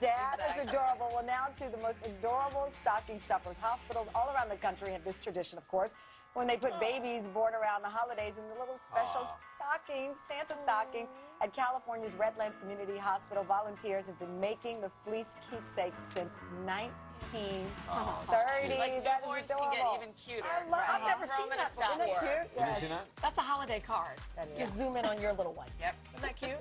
Dad Exactly. is adorable. Well, now to the most adorable stocking stuffers. Hospitals all around the country have this tradition, of course, when they put babies born around the holidays in the little special stockings, Santa stockings. At California's Redlands Community Hospital, volunteers have been making the fleece keepsakes since 1930. Like that newborns can get even cuter. I love Right. I've never seen that. Isn't that cute? You that? That's a holiday card. Yeah. Just zoom in on your little one. Yep. Isn't that cute?